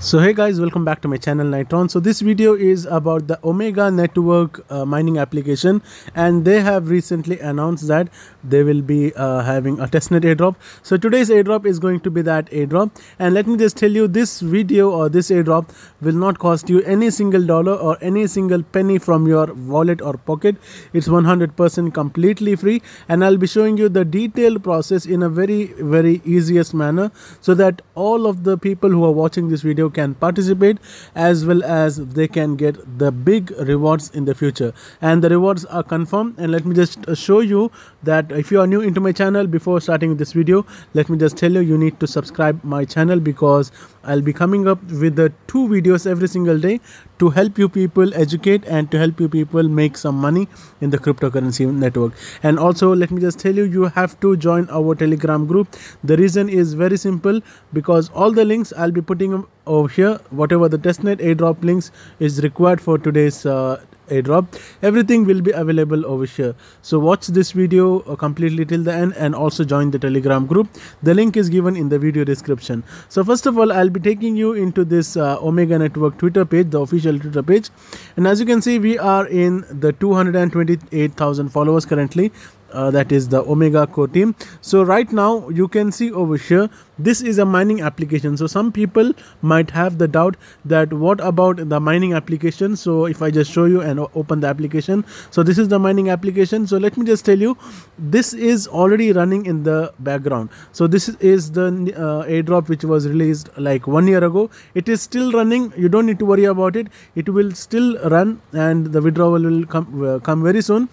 so hey guys welcome back to my channel Knightron. So this video is about the omega network uh, mining application and they have recently announced that they will be uh, having a testnet airdrop. So today's airdrop is going to be that airdrop. And let me just tell you this video or this airdrop will not cost you any single dollar or any single penny from your wallet or pocket. It's 100% completely free. And i'll be showing you the detailed process in a very very easiest manner so that all of the people who are watching this video can participate as well as they can get the big rewards in the future. And the rewards are confirmed. And let me just uh, show you that if you are new into my channel before starting this video let me just tell you you need to subscribe my channel because I'll be coming up with the two videos every single day to help you people educate and to help you people make some money in the cryptocurrency network. And also let me just tell you you have to join our telegram group. The reason is very simple because all the links I'll be putting over here whatever the testnet airdrop links is required for today's uh, airdrop. Everything will be available over here. So watch this video uh, completely till the end and also join the telegram group. The link is given in the video description. So first of all i'll be taking you into this uh, omega network twitter page the official twitter page. And as you can see we are in the 228000 followers currently uh, that is the omega core team. So right now you can see over here this is a mining application. So some people might have the doubt that what about the mining application? So if i just show you and open the application. So this is the mining application. So let me just tell you this is already running in the background. So this is the uh, airdrop which was released like one year ago. It is still running. You don't need to worry about it. It will still run and the withdrawal will come uh, come very soon.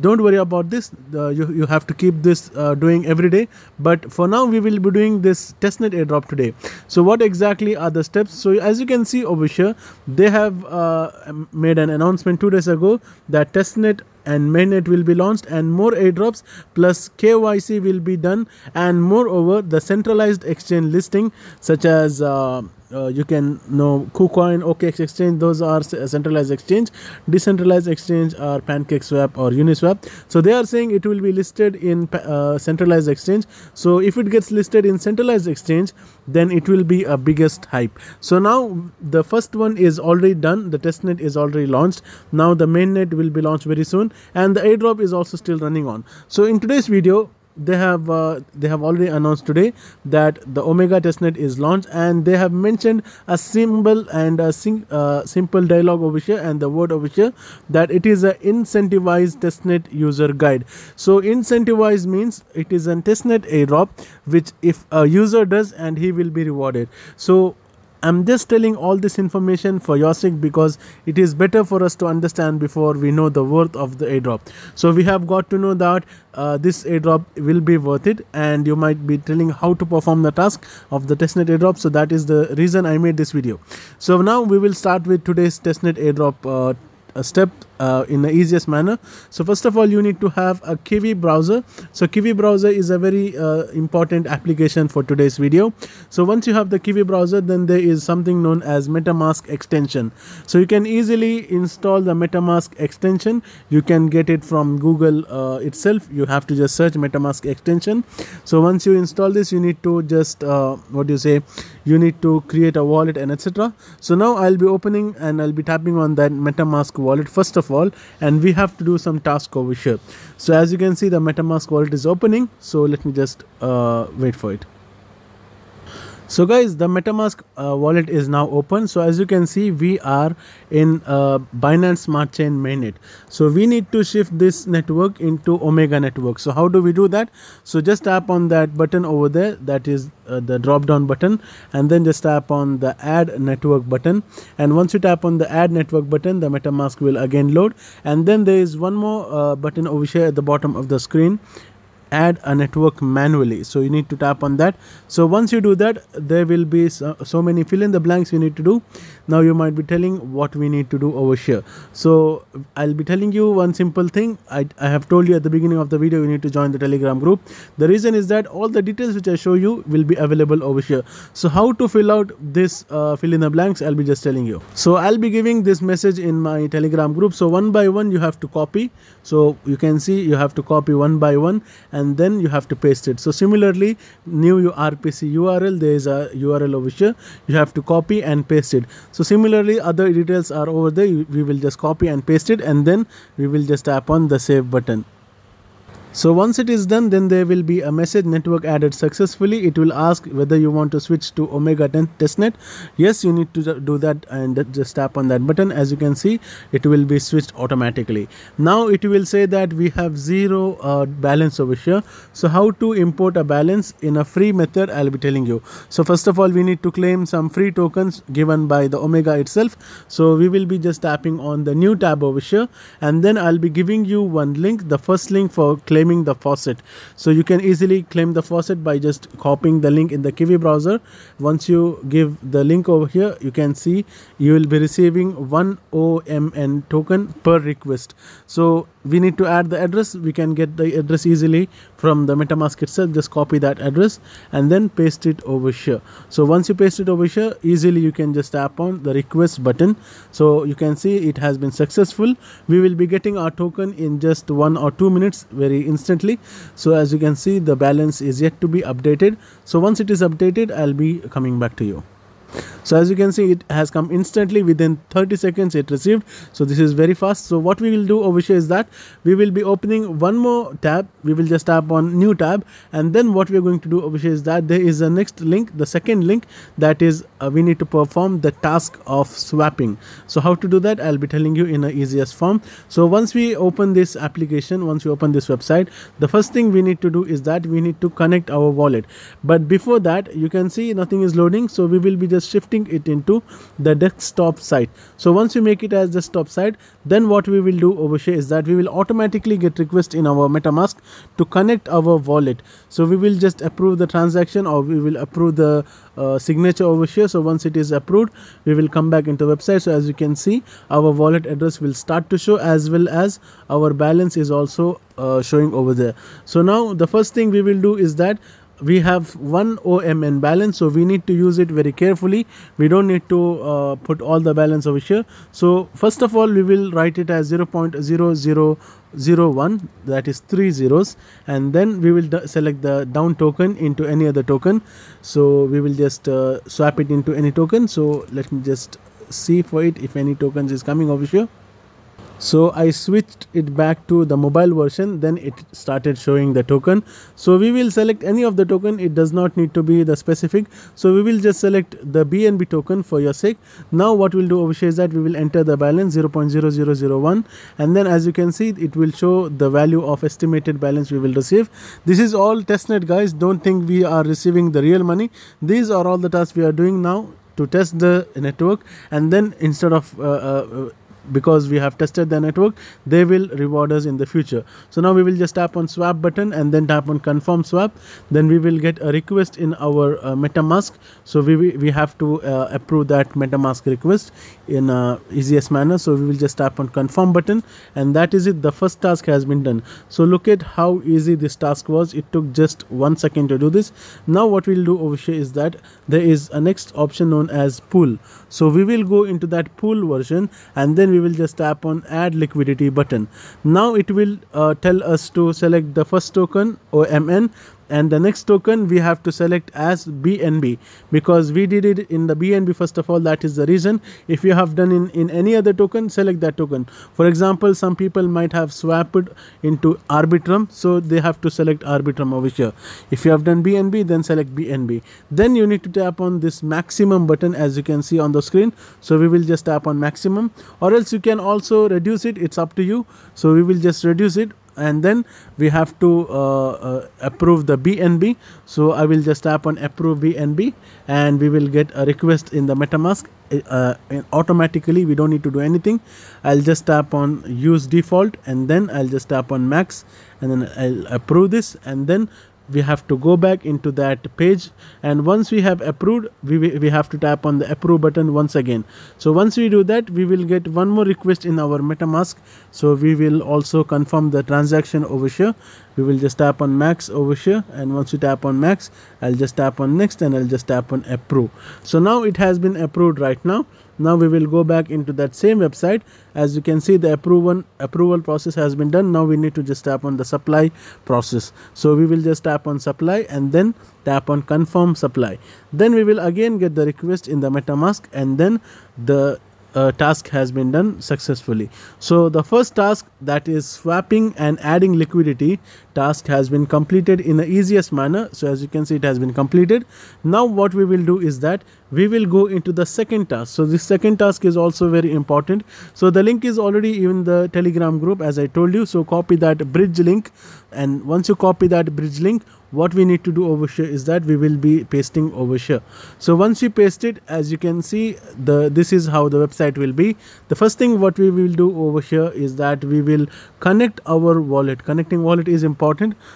Don't worry about this uh, you, you have to keep this uh, doing every day. But for now we will be doing this testnet airdrop today. So what exactly are the steps? So as you can see over here they have uh, made an announcement two days ago that testnet and mainnet will be launched and more airdrops plus KYC will be done. And moreover the centralized exchange listing such as uh, uh, you can know KuCoin, OKX exchange, those are centralized exchange. Decentralized exchange are PancakeSwap or Uniswap. So they are saying it will be listed in uh, centralized exchange. So if it gets listed in centralized exchange, then it will be a biggest hype. So now the first one is already done. The testnet is already launched. Now the mainnet will be launched very soon and the airdrop is also still running on. So in today's video, they have uh, they have already announced today that the omega testnet is launched and they have mentioned a symbol and a sim uh, simple dialogue over here and the word over here that it is a incentivized testnet user guide. So incentivized means it is a testnet airdrop which if a user does and he will be rewarded. So I'm just telling all this information for your sake because it is better for us to understand before we know the worth of the airdrop. So we have got to know that uh, this airdrop will be worth it and you might be telling how to perform the task of the testnet airdrop. So that is the reason I made this video. So now we will start with today's testnet airdrop uh, step uh, in the easiest manner. So first of all you need to have a kiwi browser. So kiwi browser is a very uh, important application for today's video. So once you have the kiwi browser then there is something known as metamask extension. So you can easily install the metamask extension. You can get it from google uh, itself. You have to just search metamask extension. So once you install this you need to just uh, what do you say? You need to create a wallet and etc so now i'll be opening and i'll be tapping on that metamask wallet. First of all and we have to do some task over here. So as you can see the metamask wallet is opening so let me just uh, wait for it so guys the metamask uh, wallet is now open. So as you can see we are in uh, binance smart chain mainnet. So we need to shift this network into omega network. So how do we do that? So just tap on that button over there. That is uh, the drop down button. And then just tap on the add network button. And once you tap on the add network button the metamask will again load. And then there is one more uh, button over here at the bottom of the screen add a network manually. So you need to tap on that. So once you do that there will be so, so, many fill in the blanks you need to do. Now you might be telling what we need to do over here. So i'll be telling you one simple thing. I, I have told you at the beginning of the video you need to join the telegram group. The reason is that all the details which i show you will be available over here. So how to fill out this uh, fill in the blanks i'll be just telling you. So i'll be giving this message in my telegram group. So one by one you have to copy so you can see you have to copy one by one and then you have to paste it. So similarly new rpc url there is a url over here. You have to copy and paste it. So similarly other details are over there. We will just copy and paste it and then we will just tap on the save button so once it is done, then there will be a message network added successfully. It will ask whether you want to switch to Omega 10 testnet. Yes, you need to do that and just tap on that button. As you can see, it will be switched automatically. Now it will say that we have zero uh, balance over here. So how to import a balance in a free method, I'll be telling you. So first of all, we need to claim some free tokens given by the Omega itself. So we will be just tapping on the new tab over here and then I'll be giving you one link. The first link for claiming claiming the faucet. So you can easily claim the faucet by just copying the link in the kiwi browser. Once you give the link over here you can see you will be receiving one omn token per request. So we need to add the address. We can get the address easily from the metamask itself. Just copy that address and then paste it over here. So once you paste it over here easily you can just tap on the request button. So you can see it has been successful. We will be getting our token in just one or two minutes. Very instantly. So as you can see the balance is yet to be updated. So once it is updated i'll be coming back to you so as you can see it has come instantly within 30 seconds it received. So this is very fast. So what we will do over here is that we will be opening one more tab. We will just tap on new tab. And then what we are going to do over here is that there is a next link the second link that is uh, we need to perform the task of swapping. So how to do that? I'll be telling you in a easiest form. So once we open this application once we open this website the first thing we need to do is that we need to connect our wallet. But before that you can see nothing is loading. So we will be just shifting it into the desktop side. So once we make it as desktop side then what we will do over here is that we will automatically get request in our metamask to connect our wallet. So we will just approve the transaction or we will approve the uh, signature over here. So once it is approved we will come back into website. So as you can see our wallet address will start to show as well as our balance is also uh, showing over there. So now the first thing we will do is that we have one OMN balance so we need to use it very carefully. We don't need to uh, put all the balance over here. So first of all we will write it as 0.0001 that is three zeros and then we will select the down token into any other token. So we will just uh, swap it into any token. So let me just see for it if any tokens is coming over here so i switched it back to the mobile version. Then it started showing the token. So we will select any of the token. It does not need to be the specific. So we will just select the bnb token for your sake. Now what we'll do over here is that we will enter the balance 0.0001 and then as you can see it will show the value of estimated balance we will receive. This is all testnet guys. Don't think we are receiving the real money. These are all the tasks we are doing now to test the network. And then instead of uh, uh, because we have tested the network they will reward us in the future. So now we will just tap on swap button and then tap on confirm swap. Then we will get a request in our uh, metamask. So we we have to uh, approve that metamask request in a easiest manner. So we will just tap on confirm button and that is it. The first task has been done. So look at how easy this task was. It took just one second to do this. Now what we'll do over here is that there is a next option known as pool. So we will go into that pool version and then we we will just tap on add liquidity button. Now it will uh, tell us to select the first token OMN and the next token we have to select as BNB because we did it in the BNB first of all that is the reason. If you have done in in any other token select that token. For example some people might have swapped into Arbitrum so they have to select Arbitrum over here. If you have done BNB then select BNB then you need to tap on this maximum button as you can see on the screen. So we will just tap on maximum. Or else you can also reduce it. It's up to you. So we will just reduce it and then we have to uh, uh, approve the BNB so I will just tap on approve BNB and we will get a request in the metamask. Uh, automatically we don't need to do anything. I'll just tap on use default and then I'll just tap on max and then I'll approve this and then we have to go back into that page. And once we have approved we, we have to tap on the approve button once again. So once we do that we will get one more request in our metamask. So we will also confirm the transaction over here we will just tap on max over here and once you tap on max i'll just tap on next and i'll just tap on approve. So now it has been approved right now. Now we will go back into that same website. As you can see the approval approval process has been done. Now we need to just tap on the supply process. So we will just tap on supply and then tap on confirm supply. Then we will again get the request in the metamask and then the uh, task has been done successfully. So the first task that is swapping and adding liquidity task has been completed in the easiest manner. So as you can see it has been completed. Now what we will do is that we will go into the second task. So this second task is also very important. So the link is already in the telegram group as I told you. So copy that bridge link and once you copy that bridge link what we need to do over here is that we will be pasting over here so once you paste it as you can see the this is how the website will be the first thing what we will do over here is that we will connect our wallet connecting wallet is important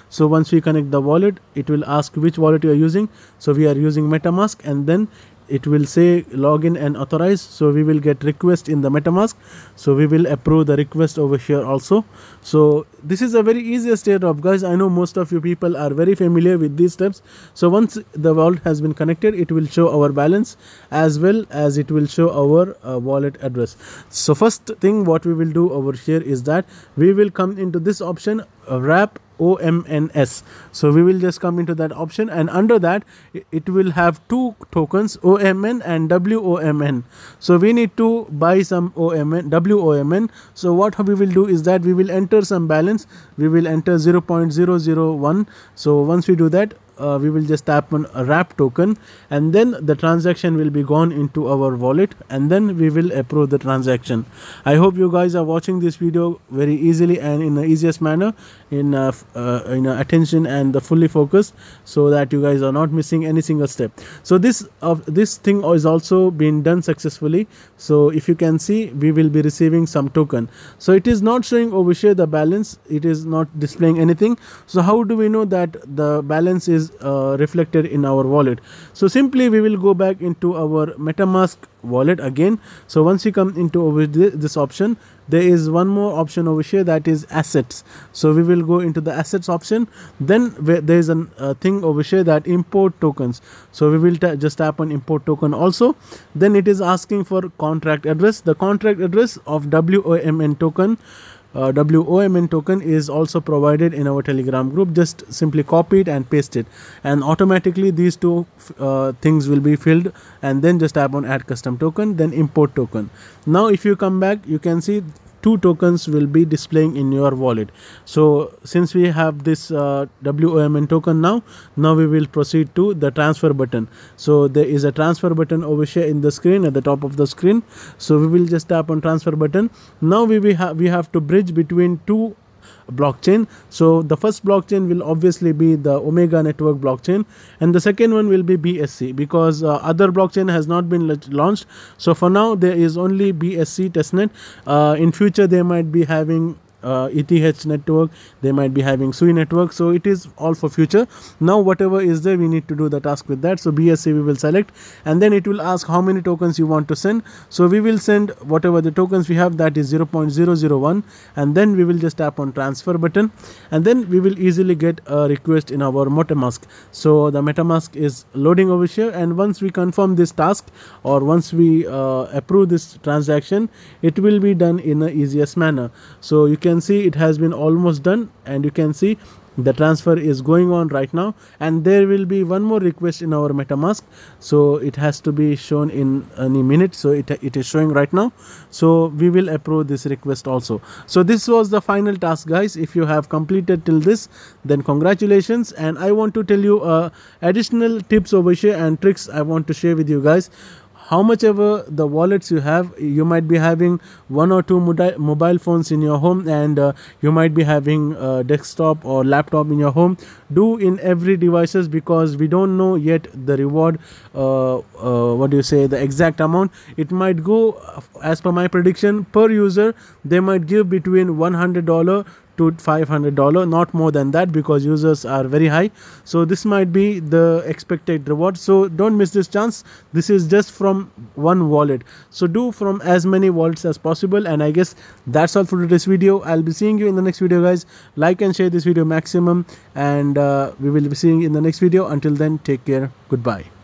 so once we connect the wallet it will ask which wallet you are using. So we are using metamask and then it will say login and authorize. So we will get request in the metamask. So we will approve the request over here also. So this is a very easiest airdrop guys i know most of you people are very familiar with these steps. So once the wallet has been connected it will show our balance as well as it will show our uh, wallet address. So first thing what we will do over here is that we will come into this option wrap OMNS. So we will just come into that option and under that it will have two tokens OMN and WOMN. So we need to buy some OMN WOMN. So what we will do is that we will enter some balance. We will enter 0.001. So once we do that uh, we will just tap on a wrap token and then the transaction will be gone into our wallet and then we will approve the transaction. I hope you guys are watching this video very easily and in the easiest manner in uh, uh, in uh, attention and the fully focused so that you guys are not missing any single step. So this of this thing is also been done successfully. So if you can see we will be receiving some token. So it is not showing over here the balance. It is not displaying anything. So how do we know that the balance is is uh, reflected in our wallet. So simply we will go back into our metamask wallet again. So once you come into over this option there is one more option over here that is assets. So we will go into the assets option. Then there is a uh, thing over here that import tokens. So we will just tap on import token also. Then it is asking for contract address. The contract address of WOMN token uh, WOMN token is also provided in our telegram group. Just simply copy it and paste it. And automatically these two uh, things will be filled and then just tap on add custom token then import token. Now if you come back you can see two tokens will be displaying in your wallet. So since we have this uh, WOMN token now now we will proceed to the transfer button. So there is a transfer button over here in the screen at the top of the screen. So we will just tap on transfer button. Now we, we have we have to bridge between two blockchain. So the first blockchain will obviously be the omega network blockchain and the second one will be bsc because uh, other blockchain has not been launched. So for now there is only bsc testnet. Uh, in future they might be having uh, ETH network they might be having SUI network so it is all for future. Now whatever is there we need to do the task with that. So BSC we will select and then it will ask how many tokens you want to send. So we will send whatever the tokens we have that is 0.001 and then we will just tap on transfer button and then we will easily get a request in our metamask. So the metamask is loading over here and once we confirm this task or once we uh, approve this transaction it will be done in the easiest manner. So you can can see it has been almost done and you can see the transfer is going on right now. And there will be one more request in our metamask. So it has to be shown in any minute. So it, it is showing right now. So we will approve this request also. So this was the final task guys. If you have completed till this then congratulations. And i want to tell you uh, additional tips over here and tricks i want to share with you guys how much ever the wallets you have you might be having one or two mobile phones in your home and uh, you might be having a desktop or laptop in your home. Do in every devices because we don't know yet the reward uh, uh, what do you say the exact amount. It might go as per my prediction per user they might give between 100 dollar to to 500 dollar not more than that because users are very high. So this might be the expected reward. So don't miss this chance. This is just from one wallet. So do from as many wallets as possible. And i guess that's all for today's video. I'll be seeing you in the next video guys. Like and share this video maximum. And uh, we will be seeing in the next video. Until then take care. Goodbye